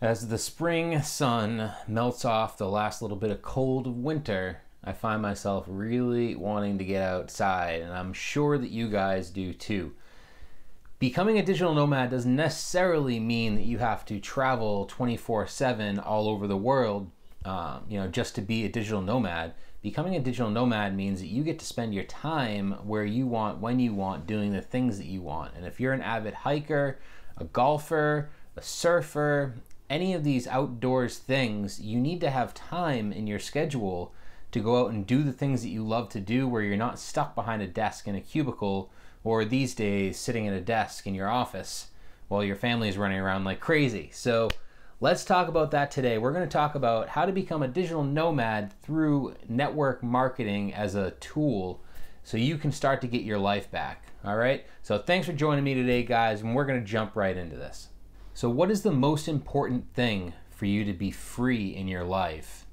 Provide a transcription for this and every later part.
As the spring sun melts off the last little bit of cold winter, I find myself really wanting to get outside, and I'm sure that you guys do too. Becoming a digital nomad doesn't necessarily mean that you have to travel 24 7 all over the world, um, you know, just to be a digital nomad. Becoming a digital nomad means that you get to spend your time where you want, when you want, doing the things that you want. And if you're an avid hiker, a golfer, a surfer, any of these outdoors things, you need to have time in your schedule to go out and do the things that you love to do where you're not stuck behind a desk in a cubicle or these days sitting at a desk in your office while your family is running around like crazy. So let's talk about that today. We're going to talk about how to become a digital nomad through network marketing as a tool so you can start to get your life back. All right? So thanks for joining me today, guys, and we're going to jump right into this. So, what is the most important thing for you to be free in your life?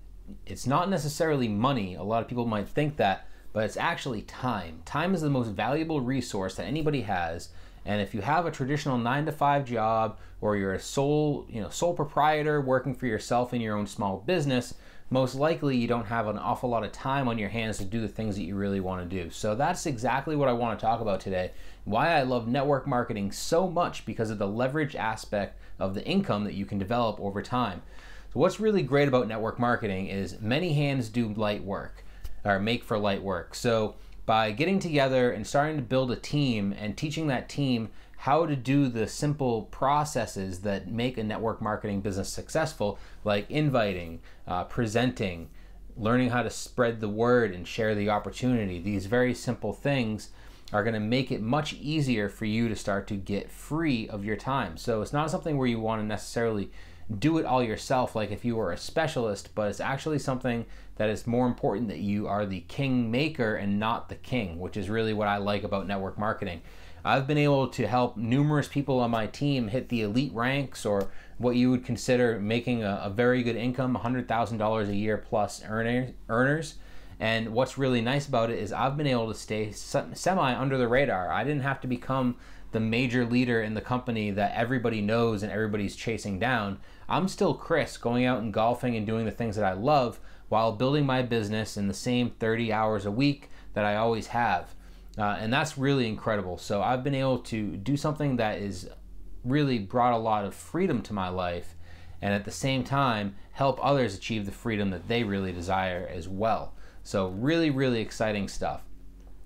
It's not necessarily money. A lot of people might think that, but it's actually time. Time is the most valuable resource that anybody has. And if you have a traditional nine to five job or you're a sole, you know, sole proprietor working for yourself in your own small business, most likely you don't have an awful lot of time on your hands to do the things that you really want to do. So that's exactly what I want to talk about today. Why I love network marketing so much because of the leverage aspect of the income that you can develop over time. So what's really great about network marketing is many hands do light work or make for light work. So by getting together and starting to build a team and teaching that team how to do the simple processes that make a network marketing business successful, like inviting, uh, presenting, learning how to spread the word and share the opportunity. These very simple things are going to make it much easier for you to start to get free of your time. So it's not something where you want to necessarily do it all yourself like if you were a specialist, but it's actually something that is more important that you are the king maker and not the king, which is really what I like about network marketing. I've been able to help numerous people on my team hit the elite ranks or what you would consider making a, a very good income, $100,000 a year plus earners, earners. And what's really nice about it is I've been able to stay semi under the radar. I didn't have to become the major leader in the company that everybody knows and everybody's chasing down. I'm still Chris, going out and golfing and doing the things that I love while building my business in the same 30 hours a week that I always have. Uh, and that's really incredible. So I've been able to do something that is really brought a lot of freedom to my life and at the same time help others achieve the freedom that they really desire as well. So, really, really exciting stuff.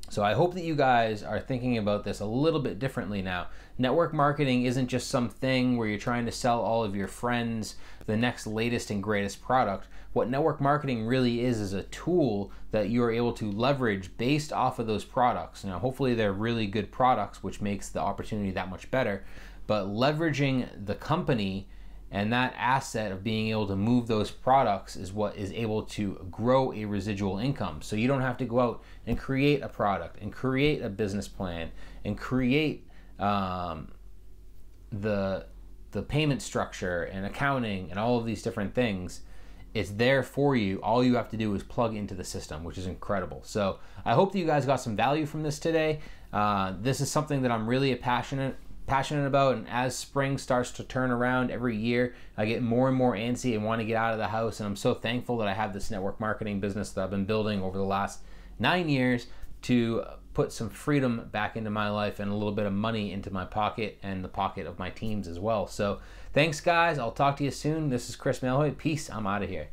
So, I hope that you guys are thinking about this a little bit differently now. Network marketing isn't just some thing where you're trying to sell all of your friends the next latest and greatest product. What network marketing really is is a tool that you are able to leverage based off of those products. Now, hopefully, they're really good products, which makes the opportunity that much better. But leveraging the company and that asset of being able to move those products is what is able to grow a residual income. So you don't have to go out and create a product and create a business plan and create um, the the payment structure and accounting and all of these different things it's there for you. All you have to do is plug into the system, which is incredible. So I hope that you guys got some value from this today. Uh, this is something that I'm really passionate passionate about. And as spring starts to turn around every year, I get more and more antsy and want to get out of the house. And I'm so thankful that I have this network marketing business that I've been building over the last nine years to put some freedom back into my life and a little bit of money into my pocket and the pocket of my teams as well. So thanks, guys. I'll talk to you soon. This is Chris Malhoy. Peace. I'm out of here.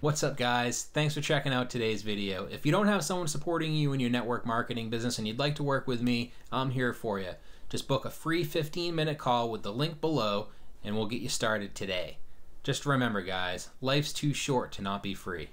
What's up, guys? Thanks for checking out today's video. If you don't have someone supporting you in your network marketing business and you'd like to work with me, I'm here for you. Just book a free 15 minute call with the link below and we'll get you started today. Just remember, guys, life's too short to not be free.